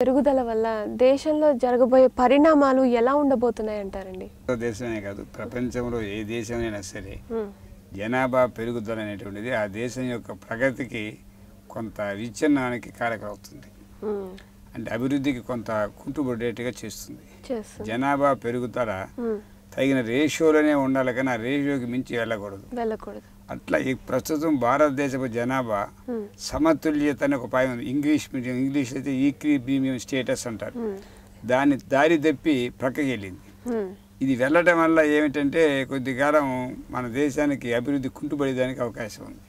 పెరుగుదల వల్ల దేశంలో జరగబోయే పరిణామాలు ఎలా ఉండబోతున్నాయి అంటారండి దేశమే కాదు ప్రపంచంలో ఏ దేశమైనా సరే జనాభా పెరుగుదల అనేటువంటిది ఆ దేశం యొక్క ప్రగతికి కొంత విచ్ఛిన్నానికి కారకమవుతుంది. అంటే అభివృద్ధికి కొంత కుంటుపడేట్టుగా చేస్తుంది. చేస్తుంది. జనాభా పెరుగుదల తగిన రేషియోలోనే ఉండాలి కానీ ఆ రేషియోకి మించి వెళ్ళకూడదు. వెళ్ళకూడదు. అట్లా ఈ ప్రస్తుతం భారతదేశపు జనాభా సమతుల్యత అని ఒక పాయం ఉంది. ఇంగ్లీష్ మీడియం ఇంగ్లీష్ అయితే ఈక్విబీమియం స్టేటస్ అంటారు. దాన్ని దారి తప్పి ప్రక్కకి వెళ్ళింది ఇది వెళ్ళటం వల్ల ఏమిటంటే కొద్ది కాలం మన దేశానికి అభివృద్ధి కుంటుపడేదానికి అవకాశం ఉంది.